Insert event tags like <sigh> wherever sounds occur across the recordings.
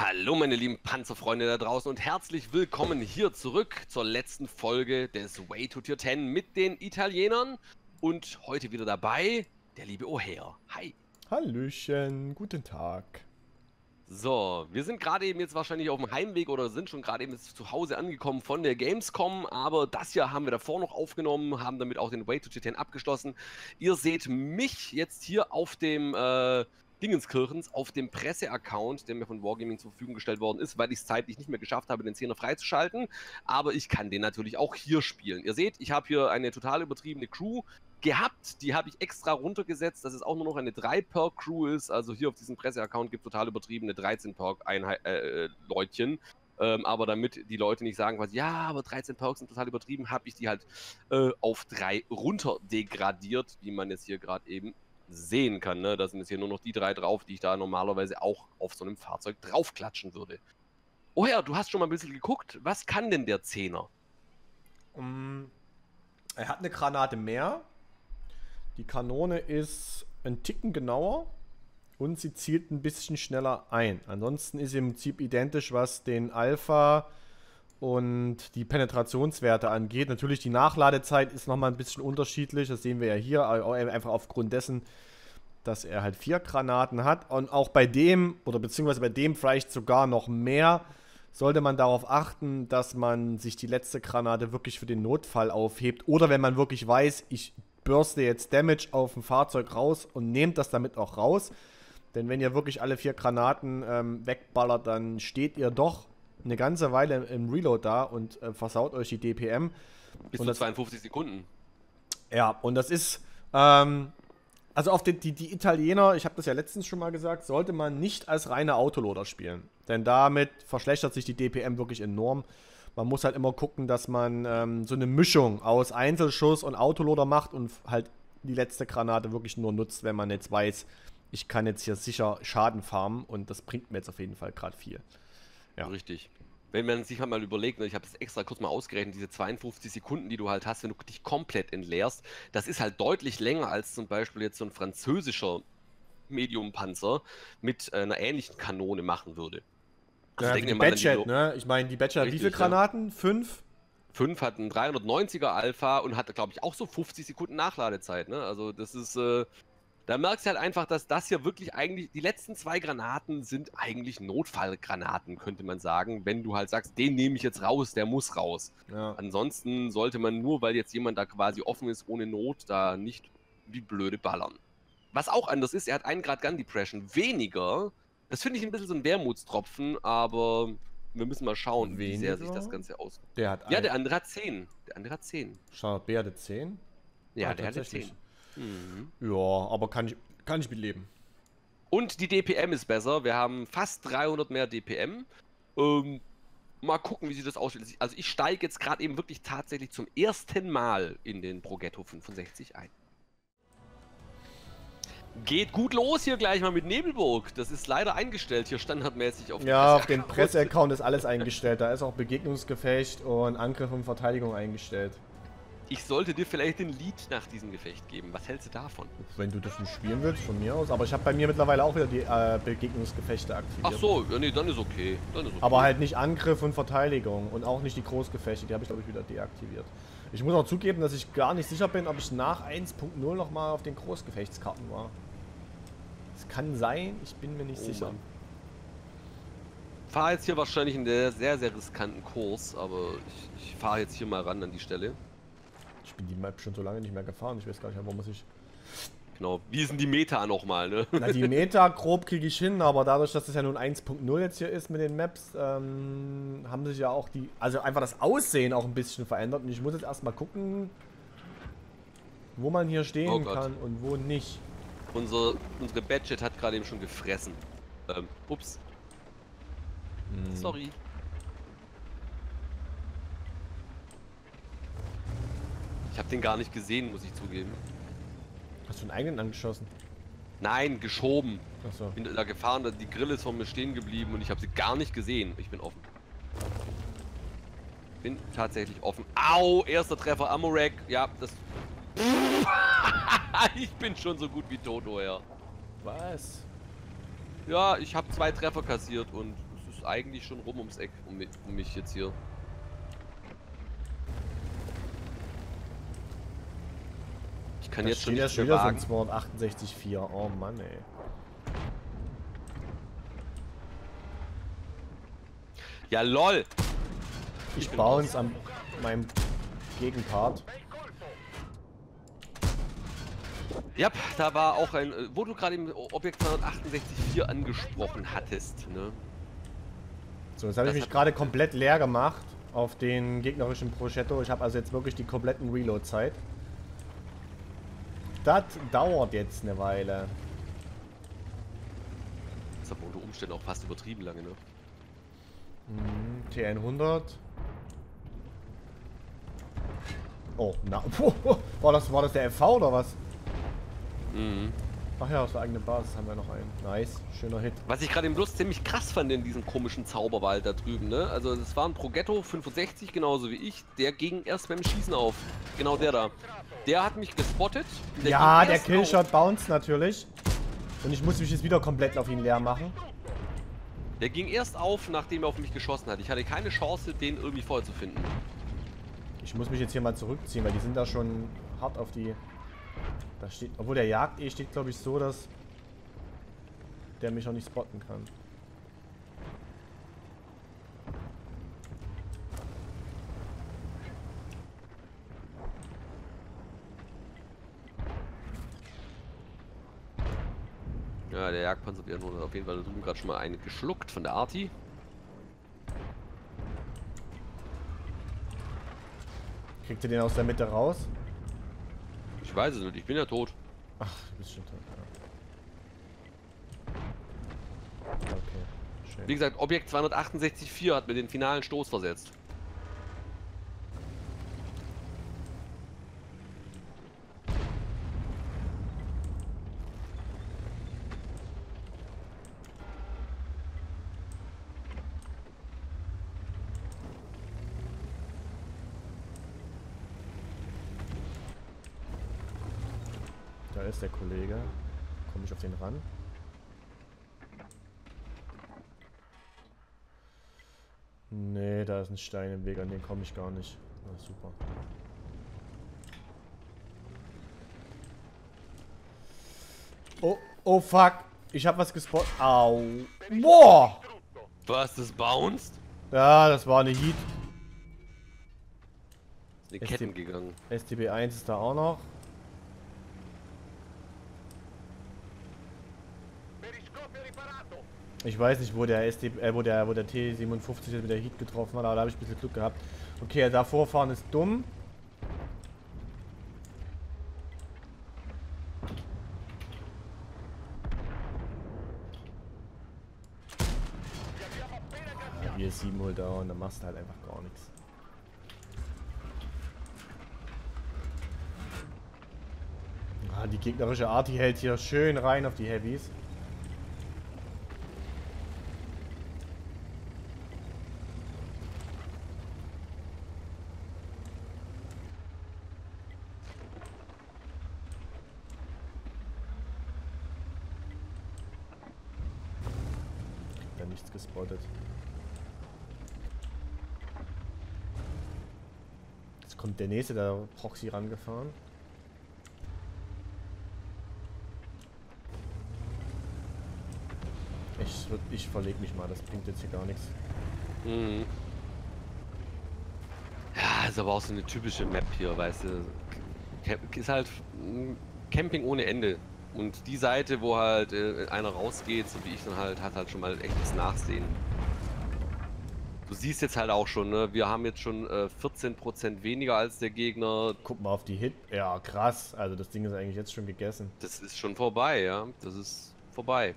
Hallo meine lieben Panzerfreunde da draußen und herzlich willkommen hier zurück zur letzten Folge des Way to Tier 10 mit den Italienern und heute wieder dabei der liebe O'Hare. Hi. Hallöchen, guten Tag. So, wir sind gerade eben jetzt wahrscheinlich auf dem Heimweg oder sind schon gerade eben jetzt zu Hause angekommen von der Gamescom, aber das hier haben wir davor noch aufgenommen, haben damit auch den Way to Tier 10 abgeschlossen. Ihr seht mich jetzt hier auf dem äh, Dingenskirchens auf dem Presseaccount, der mir von Wargaming zur Verfügung gestellt worden ist, weil ich es zeitlich nicht mehr geschafft habe, den Zehner freizuschalten. Aber ich kann den natürlich auch hier spielen. Ihr seht, ich habe hier eine total übertriebene Crew gehabt. Die habe ich extra runtergesetzt, dass es auch nur noch eine 3-Perk-Crew ist. Also hier auf diesem Presseaccount gibt es total übertriebene 13-Perk-Leutchen. Äh, ähm, aber damit die Leute nicht sagen, was, ja, aber 13 Perks sind total übertrieben, habe ich die halt äh, auf 3 runter degradiert, wie man jetzt hier gerade eben sehen kann. Ne? Da sind jetzt hier nur noch die drei drauf, die ich da normalerweise auch auf so einem Fahrzeug draufklatschen würde. Oh ja, du hast schon mal ein bisschen geguckt. Was kann denn der Zehner? Um, er hat eine Granate mehr. Die Kanone ist ein Ticken genauer und sie zielt ein bisschen schneller ein. Ansonsten ist sie im Prinzip identisch, was den Alpha und die Penetrationswerte angeht. Natürlich die Nachladezeit ist nochmal ein bisschen unterschiedlich. Das sehen wir ja hier, einfach aufgrund dessen, dass er halt vier Granaten hat. Und auch bei dem, oder beziehungsweise bei dem vielleicht sogar noch mehr, sollte man darauf achten, dass man sich die letzte Granate wirklich für den Notfall aufhebt. Oder wenn man wirklich weiß, ich bürste jetzt Damage auf dem Fahrzeug raus und nehmt das damit auch raus. Denn wenn ihr wirklich alle vier Granaten ähm, wegballert, dann steht ihr doch eine ganze Weile im Reload da und äh, versaut euch die DPM. Bis und zu 52 Sekunden. Ja, und das ist, ähm, also auf die, die, die Italiener, ich habe das ja letztens schon mal gesagt, sollte man nicht als reine Autoloader spielen. Denn damit verschlechtert sich die DPM wirklich enorm. Man muss halt immer gucken, dass man ähm, so eine Mischung aus Einzelschuss und Autoloader macht und halt die letzte Granate wirklich nur nutzt, wenn man jetzt weiß, ich kann jetzt hier sicher Schaden farmen und das bringt mir jetzt auf jeden Fall gerade viel. Ja. Richtig. Wenn man sich halt mal überlegt, ne, ich habe es extra kurz mal ausgerechnet, diese 52 Sekunden, die du halt hast, wenn du dich komplett entleerst, das ist halt deutlich länger als zum Beispiel jetzt so ein französischer Medium-Panzer mit äh, einer ähnlichen Kanone machen würde. Also ja, die Batchet, ne? Ich meine, die Batchet hat wie viele Granaten? Ja. Fünf? Fünf hat einen 390er Alpha und hat, glaube ich, auch so 50 Sekunden Nachladezeit, ne? Also das ist, äh, da merkst du halt einfach, dass das hier wirklich eigentlich, die letzten zwei Granaten sind eigentlich Notfallgranaten, könnte man sagen, wenn du halt sagst, den nehme ich jetzt raus, der muss raus. Ja. Ansonsten sollte man nur, weil jetzt jemand da quasi offen ist, ohne Not, da nicht wie blöde ballern. Was auch anders ist, er hat einen Grad Gun Depression weniger. Das finde ich ein bisschen so ein Wermutstropfen, aber wir müssen mal schauen, weniger? wie sehr sich das Ganze aus. Der hat ja, der andere hat 10. Der andere hat 10. Schau, B hatte 10? Ja, ah, der hatte 10. Mhm. Ja, aber kann ich, kann ich mitleben. Und die DPM ist besser. Wir haben fast 300 mehr DPM. Ähm, mal gucken, wie sich das aussieht. Also ich steige jetzt gerade eben wirklich tatsächlich zum ersten Mal in den Progetto 65 ein. Geht gut los hier gleich mal mit Nebelburg. Das ist leider eingestellt hier standardmäßig auf Ja, auf den Presseaccount ist alles eingestellt. Da ist auch Begegnungsgefecht und Angriff und Verteidigung eingestellt. Ich sollte dir vielleicht den Lied nach diesem Gefecht geben. Was hältst du davon? Wenn du das nicht spielen willst, von mir aus. Aber ich habe bei mir mittlerweile auch wieder die äh, Begegnungsgefechte aktiviert. Ach so, ja, nee, dann ist, okay. dann ist okay. Aber halt nicht Angriff und Verteidigung und auch nicht die Großgefechte. Die habe ich, glaube ich, wieder deaktiviert. Ich muss auch zugeben, dass ich gar nicht sicher bin, ob ich nach 1.0 nochmal auf den Großgefechtskarten war. Es kann sein, ich bin mir nicht oh, sicher. Mann. fahre jetzt hier wahrscheinlich in der sehr, sehr riskanten Kurs, aber ich, ich fahre jetzt hier mal ran an die Stelle. Ich bin die Map schon so lange nicht mehr gefahren. Ich weiß gar nicht, wo muss ich. Genau. Wie ist denn die Meta nochmal, ne? Na, die Meta grob kriege ich hin, aber dadurch, dass das ja nun 1.0 jetzt hier ist mit den Maps, ähm, haben sich ja auch die. Also einfach das Aussehen auch ein bisschen verändert. Und ich muss jetzt erstmal gucken, wo man hier stehen oh kann und wo nicht. Unser, unsere Badget hat gerade eben schon gefressen. Ähm, ups. Hm. Sorry. Ich habe den gar nicht gesehen, muss ich zugeben. Hast du einen eigenen angeschossen? Nein, geschoben. Achso. Bin da gefahren, die Grille ist von mir stehen geblieben und ich habe sie gar nicht gesehen. Ich bin offen. Bin tatsächlich offen. Au, erster Treffer, Amorek. Ja, das... <laughs> ich bin schon so gut wie Toto, ja. Was? Ja, ich habe zwei Treffer kassiert und es ist eigentlich schon rum ums Eck, um, um mich jetzt hier. Kann Da jetzt schon nicht mehr wieder so ein wagen. 268,4. Oh Mann, ey. Ja, lol! Ich bin bounce an meinem Gegenpart. Ja, da war auch ein, äh, wo du gerade im Objekt 268.4 angesprochen hattest, ne? So, jetzt habe ich mich gerade komplett leer gemacht auf den gegnerischen Progetto. Ich habe also jetzt wirklich die kompletten Reload-Zeit. Das dauert jetzt eine Weile. Ist aber unter Umständen auch fast übertrieben lange, ne? Mhm, T100. Oh, na. <laughs> War das, war das der FV oder was? Mhm. Ach ja, aus der eigenen Basis haben wir noch einen. Nice, schöner Hit. Was ich gerade im Lust ziemlich krass fand in diesem komischen Zauberwald da drüben, ne? Also es war ein Progetto 65, genauso wie ich. Der ging erst beim Schießen auf. Genau der da. Der hat mich gespottet. Der ja, der Killshot bounced natürlich. Und ich muss mich jetzt wieder komplett auf ihn leer machen. Auf. Der ging erst auf, nachdem er auf mich geschossen hat. Ich hatte keine Chance, den irgendwie vorher zu finden. Ich muss mich jetzt hier mal zurückziehen, weil die sind da schon hart auf die... Da steht... Obwohl der Jagd eh steht, glaube ich, so, dass der mich auch nicht spotten kann. Ja, der Jagdpanzer nur auf jeden Fall da drüben gerade schon mal einen geschluckt von der Arti. Kriegt ihr den aus der Mitte raus? Ich weiß es nicht, ich bin ja tot. Ach, du bist schon tot, ja. Okay, Wie schön. gesagt, Objekt 268.4 hat mir den finalen Stoß versetzt. Da ist der Kollege. Komme ich auf den ran? Nee, da ist ein Stein im Weg, an den komme ich gar nicht. Na super. Oh, oh fuck. Ich habe was gespottet. Au. Boah. Was, das bounced? Ja, das war eine Heat. Die Ketten die- gegangen. STB1 ist da auch noch. Ich weiß nicht, wo der STB, äh, wo der, wo der T57 jetzt mit der Heat getroffen hat, aber da habe ich ein bisschen Glück gehabt. Okay, da vorfahren ist dumm. Hier ist 7 holt und dann machst du halt einfach gar nichts. Ah, die gegnerische Arti hält hier schön rein auf die Heavies. Da nichts gespottet. Jetzt kommt der nächste, der Proxy rangefahren. Ich, ich verleg mich mal, das bringt jetzt hier gar nichts. Mhm. Ja, ist aber auch so eine typische Map hier, weißt du. Ist halt Camping ohne Ende. Und die Seite, wo halt äh, einer rausgeht, so wie ich dann halt, hat halt schon mal echtes Nachsehen. Du siehst jetzt halt auch schon, ne? Wir haben jetzt schon äh, 14% weniger als der Gegner. Guck mal auf die Hit. Ja, krass. Also das Ding ist eigentlich jetzt schon gegessen. Das ist schon vorbei, ja. Das ist vorbei.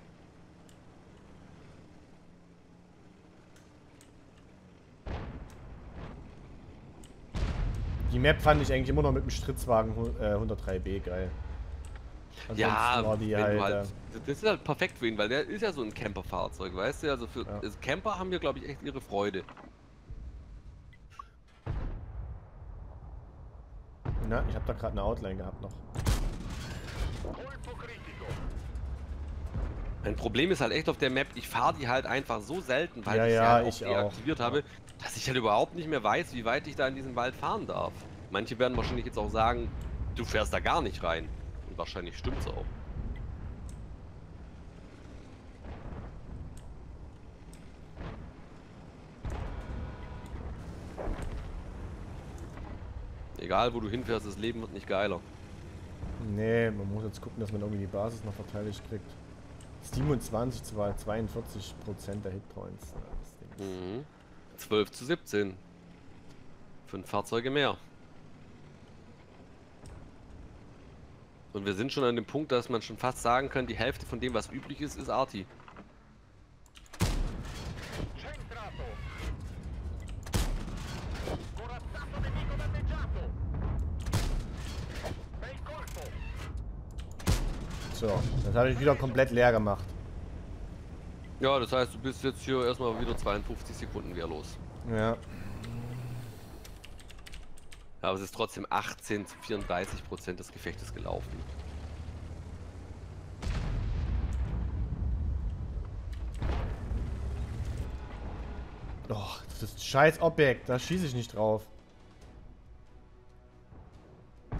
Die Map fand ich eigentlich immer noch mit dem Stritzwagen äh, 103B geil. Ja, halt, halt, das ist halt perfekt für ihn, weil der ist ja so ein Camperfahrzeug, weißt du? Also für Ja. also Camper haben wir, glaube ich, echt ihre Freude. Na, ich habe da gerade eine Outline gehabt noch. Ein Problem ist halt echt auf der Map, ich fahre die halt einfach so selten, weil Ja, ich sie ja, halt ich auch auch. deaktiviert habe, dass ich halt überhaupt nicht mehr weiß, wie weit ich da in diesen Wald fahren darf. Manche werden wahrscheinlich jetzt auch sagen, du fährst da gar nicht rein. Und wahrscheinlich stimmt's auch. Egal wo du hinfährst, das Leben wird nicht geiler. Nee, man muss jetzt gucken, dass man irgendwie die Basis noch verteidigt kriegt. 27 zu 42 Prozent der Hitpoints. Ist- Mhm. 12 zu 17. Fünf Fahrzeuge mehr. Und wir sind schon an dem Punkt, dass man schon fast sagen kann, die Hälfte von dem, was übrig ist, ist Arti. So, das habe ich wieder komplett leer gemacht. Ja, das heißt, du bist jetzt hier erstmal wieder 52 Sekunden wehrlos. Ja. Aber es ist trotzdem 18 zu 34 Prozent des Gefechtes gelaufen. Doch, das ist ein scheiß Objekt, da schieße ich nicht drauf.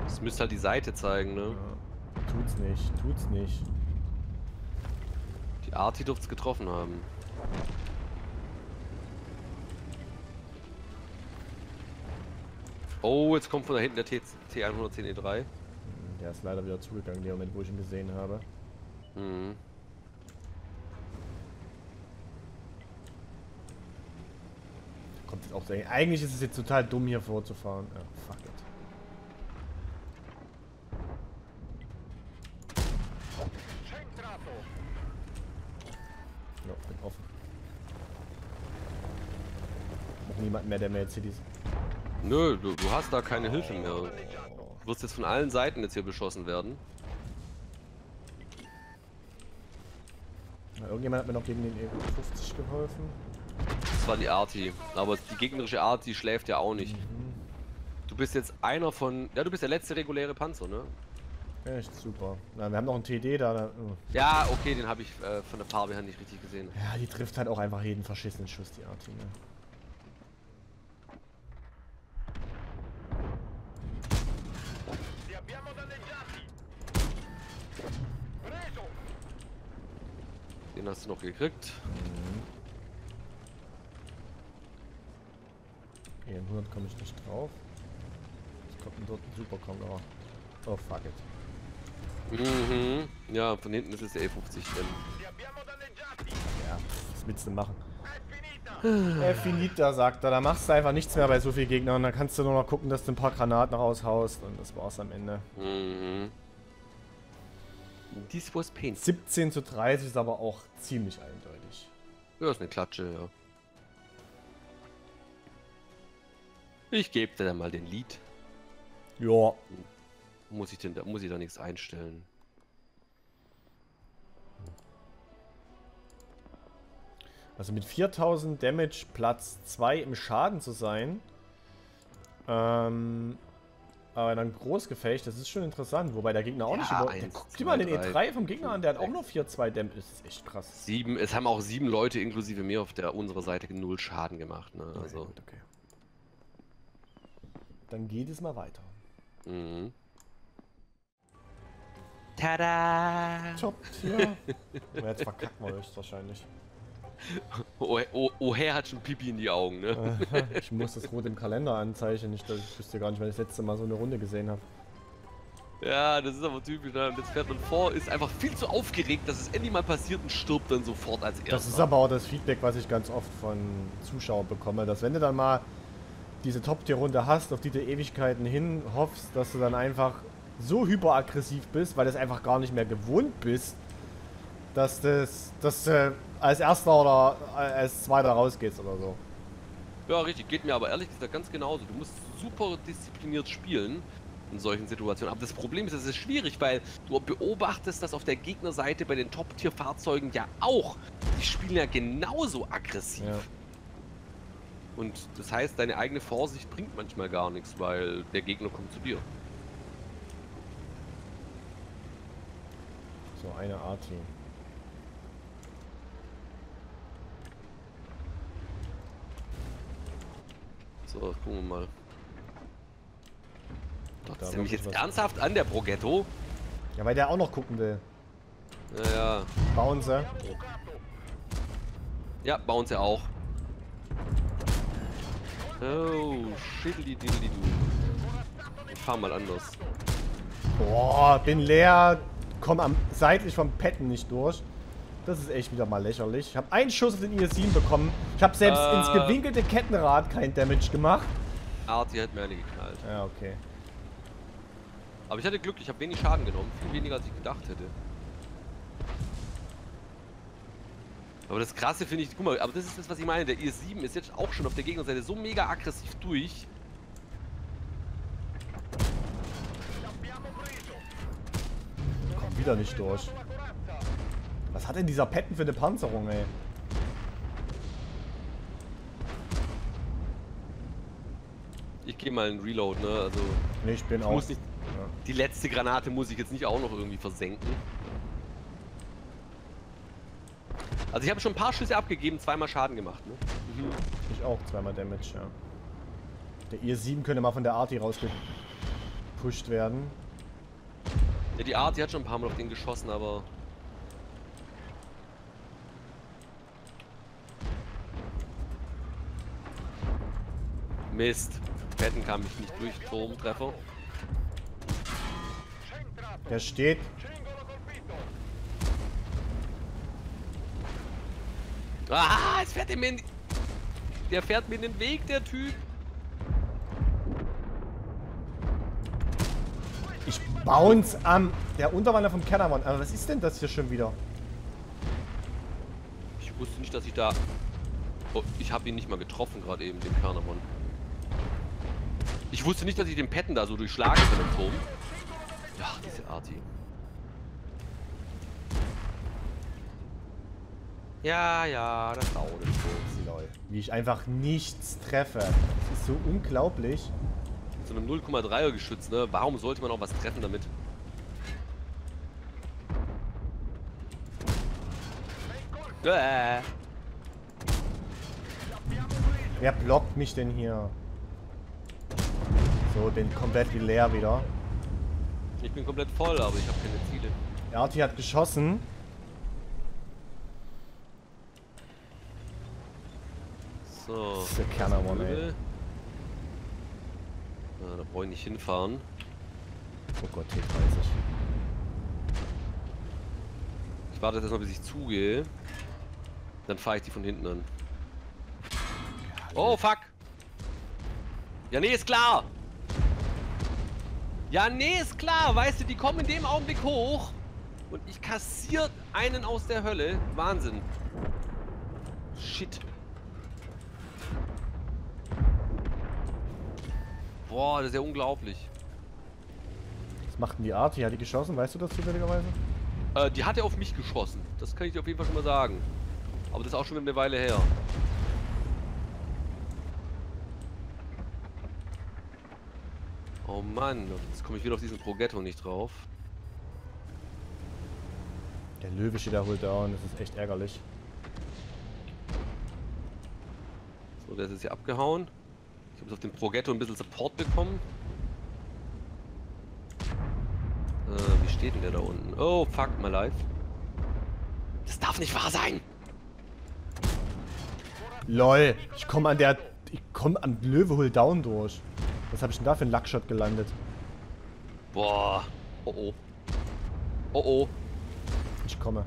Das müsste halt die Seite zeigen, ne? Ja. Tut's nicht, tut's nicht. Die Arti dürfte es getroffen haben. Oh, jetzt kommt von da hinten der T T110E3. Hm, Der ist leider wieder zugegangen, in dem Moment, wo ich ihn gesehen habe. Mhm. Kommt jetzt auch sehr. Eigentlich ist es jetzt total dumm, hier vorzufahren. Ja, fuck it. Ja, bin offen. Noch niemand mehr, der mir jetzt hier dies. Nö, du, du hast da keine Hilfe mehr. Du wirst jetzt von allen Seiten jetzt hier beschossen werden. Na, Irgendjemand hat mir noch gegen den E50 geholfen. Das war die Arti. Aber die gegnerische Arti schläft ja auch nicht. Mhm. Du bist jetzt einer von. Ja, du bist der letzte reguläre Panzer, ne? Echt super. Na, wir haben noch einen TD da. da oh. Ja, okay, den habe ich äh, von der Farbe her nicht richtig gesehen. Ja, die trifft halt auch einfach jeden verschissenen Schuss, die Arti, ne? Den hast du noch gekriegt. Okay, in 100 komme ich nicht drauf. Es kommt denn dort ein Superkonga. Oh, fuck it. Mhm. Ja, von hinten ist es der E50 drin. Li abbiamo danneggiati! Ja, was willst du denn machen? Äh, finita, sagt er. Da machst du einfach nichts mehr bei so vielen Gegnern. Und dann kannst du nur noch gucken, dass du ein paar Granaten raushaust. Und das war's am Ende. Mhm. This was painful. 17 zu 30 ist aber auch ziemlich eindeutig. Ja, ist eine Klatsche, ja. Ich gebe dir dann mal den Lied. Ja. Muss ich denn da, muss ich da nichts einstellen? Also mit 4000 Damage Platz 2 im Schaden zu sein. Ähm, aber dann Großgefecht, das ist schon interessant. Wobei der Gegner auch nicht Ja, über. eins, Guck dir mal den zwei, drei, E3 vom Gegner an, der hat auch nur 4-2 Damage. Das ist echt krass. Sieben, es haben auch sieben Leute inklusive mir auf der unserer Seite null Schaden gemacht, ne? Okay, Also. gut, okay. Dann geht es mal weiter. Mhm. Tada! Top. Und <laughs> jetzt verkacken wir höchstwahrscheinlich. Oh, oh, O'Hare hat schon Pipi in die Augen, ne? Ich muss das rot im Kalender anzeichnen. Dass ich wüsste gar nicht, wann ich das letzte Mal so eine Runde gesehen habe. Ja, das ist aber typisch. Ne? Und Jetzt fährt man vor, ist einfach viel zu aufgeregt, dass es endlich mal passiert und stirbt dann sofort als erster. Das ist aber auch das Feedback, was ich ganz oft von Zuschauern bekomme, dass wenn du dann mal diese Top-Tier-Runde hast, auf die du Ewigkeiten hin hoffst, dass du dann einfach so hyperaggressiv bist, weil du es einfach gar nicht mehr gewohnt bist, dass das, dass du als erster oder als zweiter rausgehst oder so. Ja, richtig. Geht mir aber ehrlich gesagt ganz genauso. Du musst super diszipliniert spielen in solchen Situationen. Aber das Problem ist, es ist schwierig, weil du beobachtest das auf der Gegnerseite bei den Top-Tier-Fahrzeugen ja auch. Die spielen ja genauso aggressiv. Ja. Und das heißt, deine eigene Vorsicht bringt manchmal gar nichts, weil der Gegner kommt zu dir. So, eine Arti. So, gucken wir mal. Doch, Da das ist nämlich wirklich jetzt ernsthaft an der Progetto. Ja, weil der auch noch gucken will. Naja. Bauen sie. Ja, uns ja auch. Oh, schiddly diddly du. Ich fahr mal anders. Boah, bin leer. Komm am seitlich vom Petten nicht durch. Das ist echt wieder mal lächerlich. Ich habe einen Schuss auf den IS-7 bekommen. Ich habe selbst Äh. ins gewinkelte Kettenrad kein Damage gemacht. Arti hat mir eine geknallt. Ja, okay. Aber ich hatte Glück, ich habe wenig Schaden genommen. Viel weniger als ich gedacht hätte. Aber das krasse finde ich, guck mal, aber das ist das, was ich meine. Der IS-7 ist jetzt auch schon auf der Gegnerseite so mega aggressiv durch. Komm wieder nicht durch. Was hat denn dieser Petten für eine Panzerung, ey? Ich gehe mal in Reload, ne? Also, Nee, ich bin ich auch. nicht. Die letzte Granate muss ich jetzt nicht auch noch irgendwie versenken. Also ich habe schon ein paar Schüsse abgegeben, zweimal Schaden gemacht, ne? Ich auch zweimal Damage, ja. Der IS-7 könnte mal von der Arti rausgepusht werden. Ja, die Art, die hat schon ein paar Mal auf den geschossen, aber. Mist. Fetten kam ich nicht durch, Turmtreffer. Der steht. Ah, es fährt ihm in. Der fährt mir in den Weg, der Typ. Ich bounce am. Der Unterwander vom Kellermann. Aber was ist denn das hier schon wieder? Ich wusste nicht, dass ich da. Oh, ich habe ihn nicht mal getroffen, gerade eben, den Kernermann. Ich wusste nicht, dass ich den Petten da so durchschlagen kann im Turm. Ja, diese Arti. Ja, ja, das dauert kurz. Lol. Wie ich einfach nichts treffe. Das ist so unglaublich. Mit so einem 0,3er Geschütz, ne? Warum sollte man auch was treffen damit? Äh. Wer blockt mich denn hier? So, bin komplett leer wieder. Ich bin komplett voll, aber ich habe keine Ziele. Der Arti hat geschossen. So. Das ist der Kernermann, ey. Möbel. Ja, da brauche ich nicht hinfahren. Oh Gott, T30. Ich warte jetzt erstmal, bis ich zugehe. Dann fahre ich die von hinten an. Oh, fuck! Ja, nee, ist klar! Ja, nee, ist klar! Weißt du, die kommen in dem Augenblick hoch und ich kassiert einen aus der Hölle. Wahnsinn. Shit. Boah, das ist ja unglaublich. Was macht denn die Arti? Hat die geschossen? Weißt du das zufälligerweise? Äh, die hat er auf mich geschossen. Das kann ich dir auf jeden Fall schon mal sagen. Aber das ist auch schon eine Weile her. Oh Mann, jetzt komme ich wieder auf diesen Progetto nicht drauf. Der Löwe steht da holt down. Das ist echt ärgerlich. So, der ist jetzt hier abgehauen. Ich habe jetzt auf dem Progetto ein bisschen Support bekommen. Äh, wie steht denn der da unten? Oh, fuck my life. Das darf nicht wahr sein! LOL. Ich komme an der... Ich komme am Löwe hol down durch. Was habe ich denn da für einen Luckshot gelandet? Boah. Oh oh. Oh oh. Ich komme.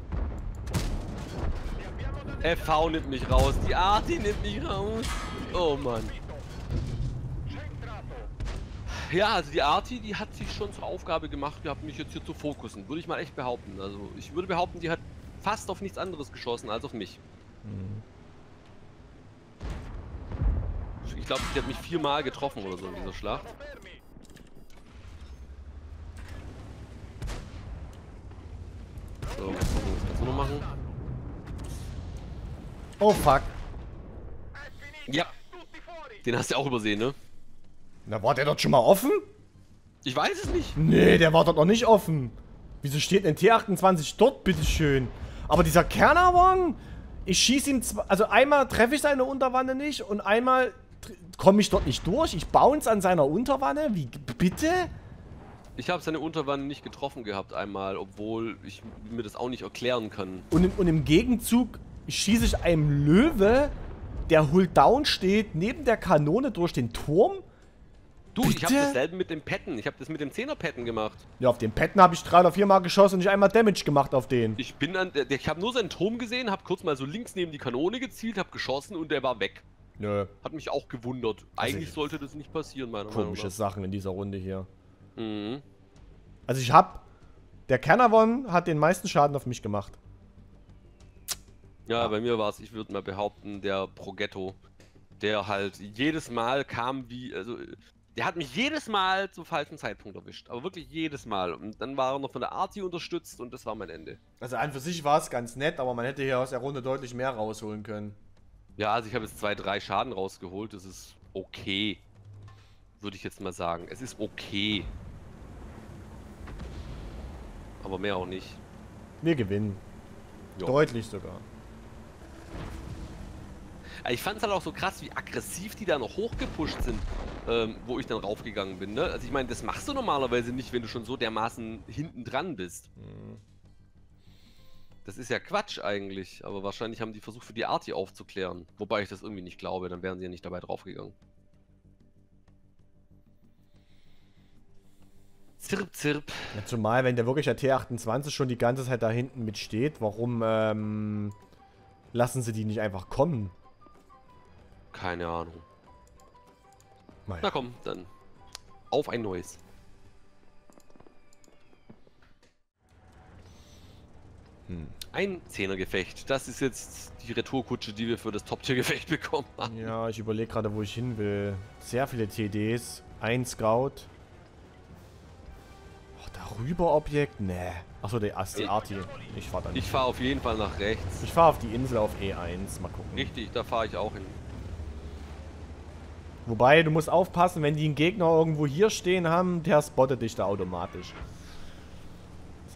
FV nimmt mich raus, die Arti nimmt mich raus. Oh Mann. Ja, also die Arti, die hat sich schon zur Aufgabe gemacht gehabt, mich jetzt hier zu fokussen. Würde ich mal echt behaupten. Also ich würde behaupten, die hat fast auf nichts anderes geschossen als auf mich. Ich glaube, die hat mich viermal getroffen oder so in dieser Schlacht. So, was kannst du noch machen? Oh fuck. Ja. Den hast du auch übersehen, ne? Na, war der dort schon mal offen? Ich weiß es nicht. Nee, der war dort noch nicht offen. Wieso steht ein T28 dort, bitteschön? Aber dieser Kernerwagen, ich schieße ihm, also einmal treffe ich seine Unterwanne nicht und einmal komme ich dort nicht durch? Ich bounce an seiner Unterwanne? Wie, bitte? Ich habe seine Unterwanne nicht getroffen gehabt einmal, obwohl ich mir das auch nicht erklären kann. Und, im- und im Gegenzug schieße ich einem Löwe, der Hull down steht, neben der Kanone durch den Turm? Du, ich habe Bitte? dasselbe mit dem Petten. Ich habe das mit dem Zehner-Petten gemacht. Ja, auf den Petten habe ich drei oder viermal geschossen und nicht einmal Damage gemacht auf den. Ich bin an, ich habe nur seinen Turm gesehen, habe kurz mal so links neben die Kanone gezielt, habe geschossen und der war weg. Nö, Hat mich auch gewundert. Eigentlich sollte das nicht passieren, meiner komische Meinung Sachen in dieser Runde hier. nach. Mhm. Also ich hab... Der Cannavon hat den meisten Schaden auf mich gemacht. Ja, bei mir war es, ich würde mal behaupten, der Progetto, der halt jedes Mal kam wie, also der hat mich jedes Mal zum falschen Zeitpunkt erwischt. Aber wirklich jedes Mal. Und dann war er noch von der Arti unterstützt und das war mein Ende. Also an für sich war es ganz nett, aber man hätte hier aus der Runde deutlich mehr rausholen können. Ja, also ich habe jetzt zwei, drei Schaden rausgeholt. Das ist okay. Würde ich jetzt mal sagen. Es ist okay. Aber mehr auch nicht. Wir gewinnen. Ja. Deutlich sogar. Ich fand es halt auch so krass, wie aggressiv die da noch hochgepusht sind, ähm, wo ich dann raufgegangen bin. Ne? Also ich meine, das machst du normalerweise nicht, wenn du schon so dermaßen hinten dran bist. Hm. Das ist ja Quatsch eigentlich, aber wahrscheinlich haben die versucht, für die Arti aufzuklären. Wobei ich das irgendwie nicht glaube, dann wären sie ja nicht dabei draufgegangen. Zirp, zirp. Ja, zumal, wenn der wirklich der T28 schon die ganze Zeit da hinten mitsteht, warum ähm, lassen sie die nicht einfach kommen? Keine Ahnung. Naja. Na komm, dann. Auf ein neues. Hm. Ein Zehnergefecht. Das ist jetzt die Retourkutsche, die wir für das Top-Tier-Gefecht <laughs> bekommen haben. Ja, ich überlege gerade, wo ich hin will. Sehr viele TDs. Ein Scout. Oh, darüber Objekt? Nee. Achso, der Asti Arti. Ich fahr da nicht. Ich fahre auf jeden Fall nach rechts. Ich fahre auf die Insel auf E1. Mal gucken. Richtig, da fahre ich auch hin. Wobei, du musst aufpassen, wenn die einen Gegner irgendwo hier stehen haben, der spottet dich da automatisch.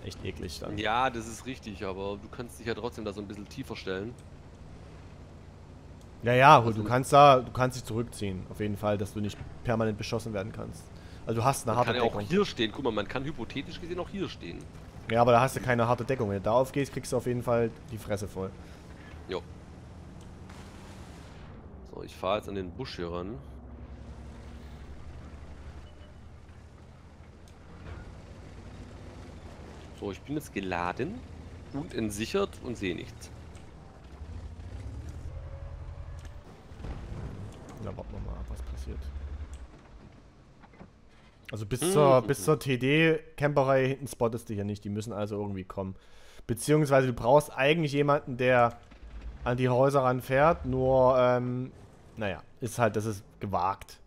Echt eklig dann. Ja, das ist richtig, aber du kannst dich ja trotzdem da so ein bisschen tiefer stellen. Ja, ja, Also- du kannst da, du kannst dich zurückziehen. Auf jeden Fall, dass du nicht permanent beschossen werden kannst. Also du hast eine Man harte kann ja auch Deckung. hier stehen. Guck mal, man kann hypothetisch gesehen auch hier stehen. Ja, aber da hast du keine harte Deckung. Wenn du da aufgehst, kriegst du auf jeden Fall die Fresse voll. Jo. So, ich fahre jetzt an den Busch hier ran. So, ich bin jetzt geladen und entsichert und sehe nichts. Na, warten wir mal ab, was passiert. Also bis zur, Mhm. bis zur TD-Camperei hinten spottest du hier nicht. Die müssen also irgendwie kommen. Beziehungsweise du brauchst eigentlich jemanden, der an die Häuser ranfährt. Nur, ähm, naja, ist halt, das ist gewagt.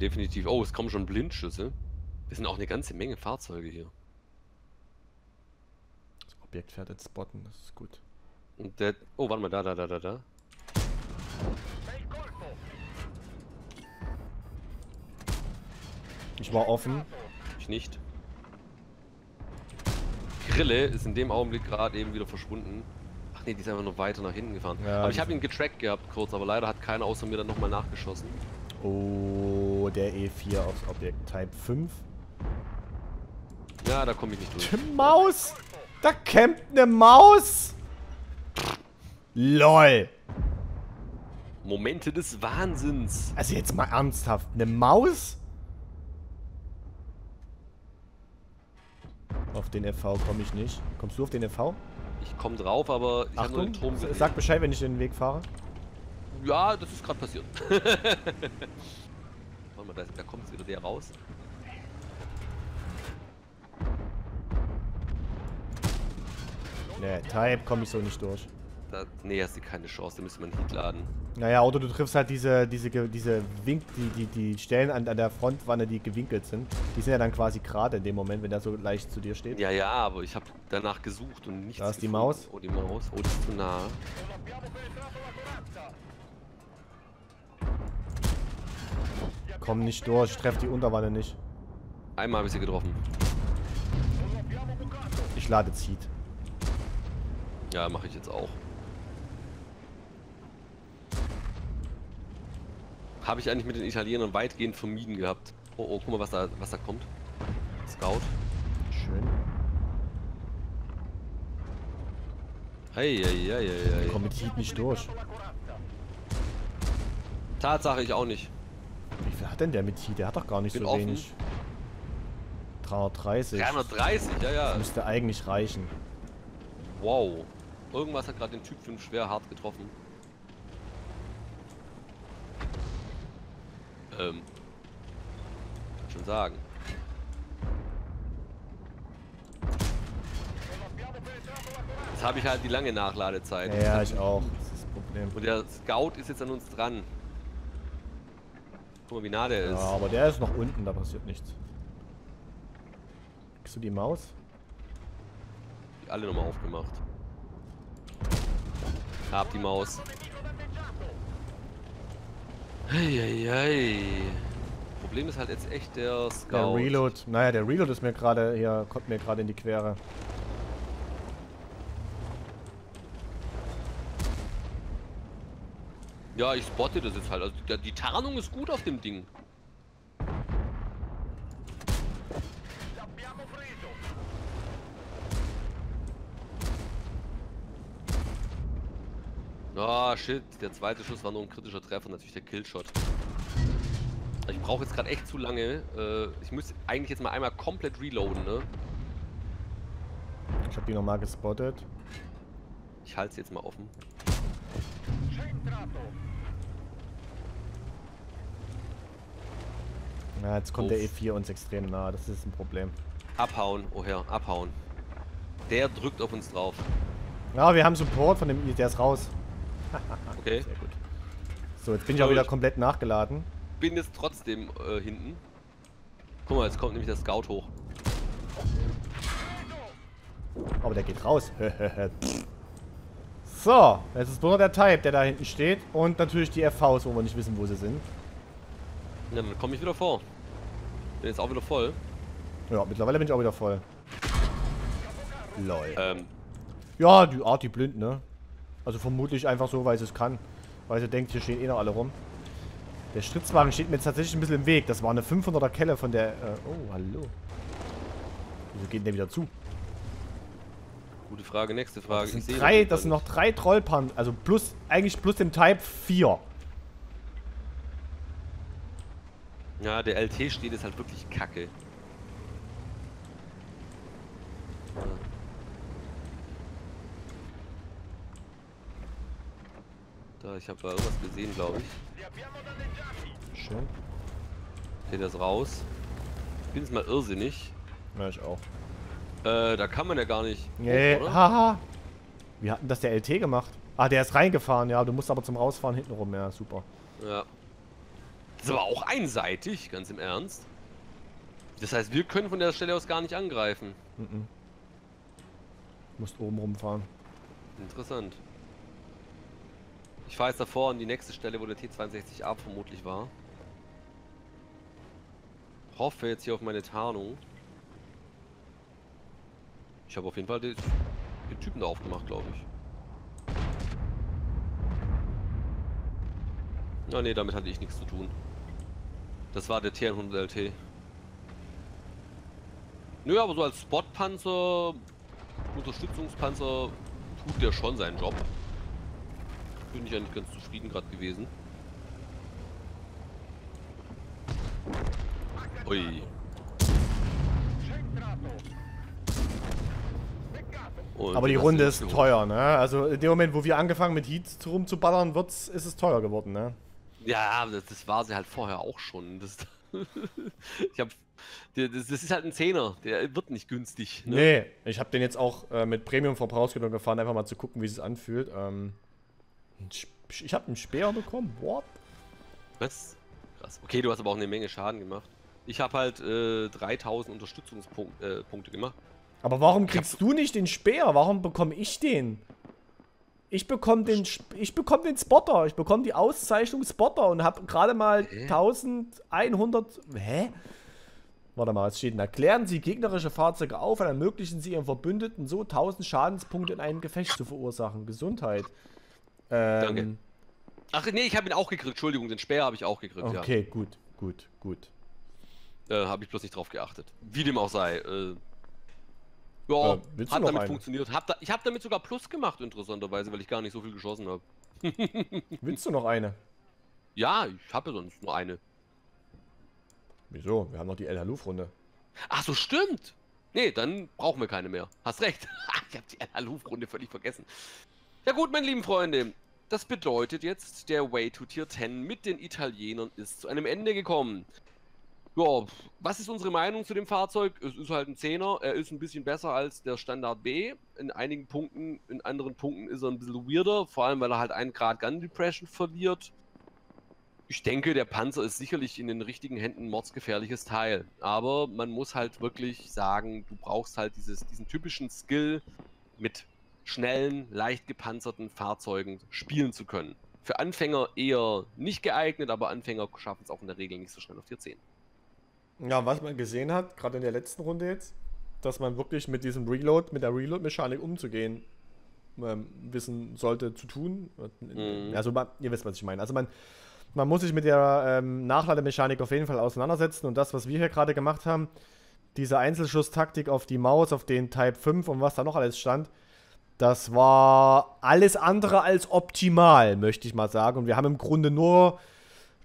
Definitiv. Oh, es kommen schon Blindschüsse. Wir sind auch eine ganze Menge Fahrzeuge hier. Das Objekt fährt jetzt spotten, das ist gut. Und der. Oh, warte mal, da, da, da, da, da. Ich war offen. Ich nicht. Grille ist in dem Augenblick gerade eben wieder verschwunden. Ach nee, die ist einfach noch weiter nach hinten gefahren. Ja, aber ich habe ihn getrackt gehabt kurz, aber leider hat keiner außer mir dann nochmal nachgeschossen. Oh, der E4 aufs Objekt Type 5. Ja, da komme ich nicht durch. Die Maus! Da campt eine Maus! LOL! Momente des Wahnsinns. Also jetzt mal ernsthaft, eine Maus? Auf den FV komme ich nicht. Kommst du auf den FV? Ich komme drauf, aber ich habe nur den Turm gesehen. sag Bescheid, wenn ich den Weg fahre. Ja, das ist gerade passiert. <laughs> Warte mal, da, da kommt wieder der raus. Ne, Type komme ich so nicht durch. Da, nee, hast du keine Chance, da müsste man Heat laden. Naja, oder du triffst halt diese, diese, diese Wink, die, die, die Stellen an, an der Frontwanne, die gewinkelt sind. Die sind ja dann quasi gerade in dem Moment, wenn der so leicht zu dir steht. Ja, ja, aber ich habe danach gesucht und nichts Da ist die gefunden. Maus. Oh, die Maus. Oh, die ist zu nah. Komm nicht durch, ich treffe die Unterwanne nicht. Einmal habe ich sie getroffen. Ich lade Zieht. Ja, mache ich jetzt auch. Habe ich eigentlich mit den Italienern weitgehend vermieden gehabt. Oh, oh, guck mal, was da, was da kommt. Scout. Schön. Hey, hey, hey, hey, hey. Komm mit Heat nicht durch. Tatsache, ich auch nicht. Wie viel hat denn der mit Heat? Der hat doch gar nicht Bin so offen. wenig. 330. 330, ja, ja. Das müsste eigentlich reichen. Wow. Irgendwas hat gerade den Typ 5 schwer hart getroffen. Ähm. Kann schon sagen. Jetzt habe ich halt die lange Nachladezeit. Ja, ja, ich auch. Das ist das Problem. Und der Scout ist jetzt an uns dran. Guck mal, wie nah der Ja, ist. aber der ist noch unten, da passiert nichts. Kriegst du die Maus? Die alle nochmal aufgemacht. Hab die Maus. Eieiei. Problem ist halt jetzt echt der Der Scout. Reload. Naja, der Reload ist mir gerade hier, kommt mir gerade in die Quere. Ja, ich spotte das jetzt halt. Also die Tarnung ist gut auf dem Ding. Ah, shit. Der zweite Schuss war nur ein kritischer Treffer, natürlich der Killshot. Ich brauche jetzt gerade echt zu lange. Äh, ich müsste eigentlich jetzt mal einmal komplett reloaden, ne? Ich habe die nochmal gespottet. Ich halte es jetzt mal offen. Na, jetzt kommt Uff. der E4 uns extrem nahe. Das ist ein Problem. Abhauen, oh Herr, abhauen. Der drückt auf uns drauf. Ja, wir haben Support von dem, der ist raus. <laughs> Okay. Sehr gut. So, jetzt bin ich auch wieder komplett nachgeladen. Bin jetzt trotzdem äh, hinten. Guck mal, jetzt kommt nämlich der Scout hoch. Aber der geht raus. <laughs> so, jetzt ist nur noch der Type, der da hinten steht. Und natürlich die FVs, wo wir nicht wissen, wo sie sind. Ja, dann komme ich wieder vor. Bin jetzt auch wieder voll. Ja, mittlerweile bin ich auch wieder voll. Lol. Ähm, Ja, die Art, die blind, ne? Also vermutlich einfach so, weil sie es kann. Weil sie denkt, hier stehen eh noch alle rum. Der Stritzwagen steht mir jetzt tatsächlich ein bisschen im Weg. Das war eine 500er Kelle von der... Äh, oh, hallo. Wieso geht denn der wieder zu? gute Frage, nächste Frage. Das sind, drei, das sind noch drei Trollpan. Also plus, eigentlich plus dem Type 4. Ja, der LT steht ist halt wirklich kacke. Ja. Da, ich habe da irgendwas gesehen, glaube ich. Schön. Okay, der ist raus. Ich bin jetzt mal irrsinnig. Ja, ich auch. Äh, da kann man ja gar nicht. Nee, hoch, haha. Wie hat denn das der LT gemacht? Ah, der ist reingefahren, ja. Du musst aber zum Rausfahren hinten rum. Ja, super. Ja. Das ist aber auch einseitig, ganz im Ernst. Das heißt, wir können von der Stelle aus gar nicht angreifen. Mhm. Musst oben rumfahren. Interessant. Ich fahre jetzt davor an die nächste Stelle, wo der T62A vermutlich war. Hoffe jetzt hier auf meine Tarnung. Ich habe auf jeden Fall den, den Typen da aufgemacht, glaube ich. Na nee, damit hatte ich nichts zu tun. Das war der T100 LT. Nö, aber so als Spotpanzer, Unterstützungspanzer tut der schon seinen Job. Bin ich eigentlich ganz zufrieden gerade gewesen. Ui. Und Aber die Runde ist so- teuer, ne? Also in dem Moment, wo wir angefangen mit Heat rumzuballern, wird's, ist es teuer geworden, ne? Ja, das, das war sie halt vorher auch schon. Das, <laughs> ich hab, das, das ist halt ein Zehner, der wird nicht günstig. Ne? Nee, ich habe den jetzt auch äh, mit Premium-Verbrauchsgeldern gefahren, einfach mal zu gucken, wie es anfühlt. Ähm, ich habe einen Speer bekommen. What? Was? Krass. Okay, du hast aber auch eine Menge Schaden gemacht. Ich habe halt äh, 3000 Unterstützungspunkte äh, gemacht. Aber warum kriegst du nicht den Speer? Warum bekomme ich den? Ich bekomme den, Sp- ich bekomme den Spotter. Ich bekomme die Auszeichnung Spotter und habe gerade mal Hä? 1100. Hä? Warte mal, was steht denn? Erklären Sie gegnerische Fahrzeuge auf und ermöglichen Sie Ihren Verbündeten so 1000 Schadenspunkte in einem Gefecht zu verursachen. Gesundheit. Ähm, Danke. Ach nee, ich habe ihn auch gekriegt. Entschuldigung, den Speer habe ich auch gekriegt, Okay, gut, gut, gut. ja. Äh, habe ich bloß nicht drauf geachtet. Wie dem auch sei. Äh, ja, Äh, willst du hat damit einen? funktioniert. Hab da, ich habe damit sogar Plus gemacht, interessanterweise, weil ich gar nicht so viel geschossen habe. <laughs> Willst du noch eine? Ja, ich habe sonst nur eine. Wieso? Wir haben noch die El Haluf-Runde. Ach so, stimmt. Nee, dann brauchen wir keine mehr. Hast recht. <laughs> ich habe die Haluf-Runde völlig vergessen. Ja gut, meine lieben Freunde. Das bedeutet jetzt, der Way to Tier 10 mit den Italienern ist zu einem Ende gekommen. Ja, was ist unsere Meinung zu dem Fahrzeug? Es ist halt ein Zehner. Er ist ein bisschen besser als der Standard B. In einigen Punkten, in anderen Punkten ist er ein bisschen weirder. Vor allem, weil er halt einen Grad Gun Depression verliert. Ich denke, der Panzer ist sicherlich in den richtigen Händen ein mordsgefährliches Teil. Aber man muss halt wirklich sagen, du brauchst halt dieses, diesen typischen Skill mit schnellen, leicht gepanzerten Fahrzeugen spielen zu können. Für Anfänger eher nicht geeignet, aber Anfänger schaffen es auch in der Regel nicht so schnell auf Tier 10. Ja, was man gesehen hat, gerade in der letzten Runde jetzt, dass man wirklich mit diesem Reload, mit der Reload-Mechanik umzugehen ähm, wissen sollte zu tun. Mhm. Also man, ihr wisst, was ich meine. Also man, man muss sich mit der ähm, Nachlademechanik auf jeden Fall auseinandersetzen und das, was wir hier gerade gemacht haben, diese Einzelschuss-Taktik auf die Maus, auf den Type 5 und was da noch alles stand, das war alles andere als optimal, möchte ich mal sagen. Und wir haben im Grunde nur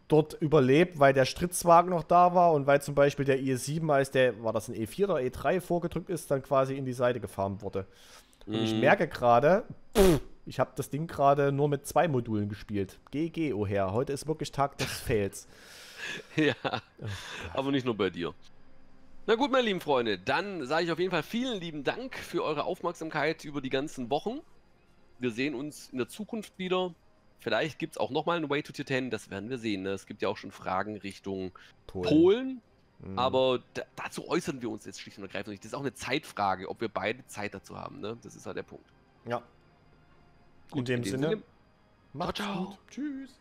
dort überlebt, weil der Stritzwagen noch da war und weil zum Beispiel der IS-7, als der, war das ein E4 oder E3 vorgedrückt ist, dann quasi in die Seite gefahren wurde. Und ich Mhm. merke gerade, ich habe das Ding gerade nur mit zwei Modulen gespielt. GG, oh Herr, heute ist wirklich Tag des Fails. <laughs> Ja, aber nicht nur bei dir. Na gut, meine lieben Freunde, dann sage ich auf jeden Fall vielen lieben Dank für eure Aufmerksamkeit über die ganzen Wochen. Wir sehen uns in der Zukunft wieder. Vielleicht gibt es auch nochmal einen Way to Tier 10, das werden wir sehen. Ne? Es gibt ja auch schon Fragen Richtung Polen. Polen, Mhm. aber da, dazu äußern wir uns jetzt schlicht und ergreifend nicht. Das ist auch eine Zeitfrage, ob wir beide Zeit dazu haben. Ne? Das ist halt der Punkt. Ja. Gut, in dem Sinne, Sinne, macht's ciao. gut. Tschüss.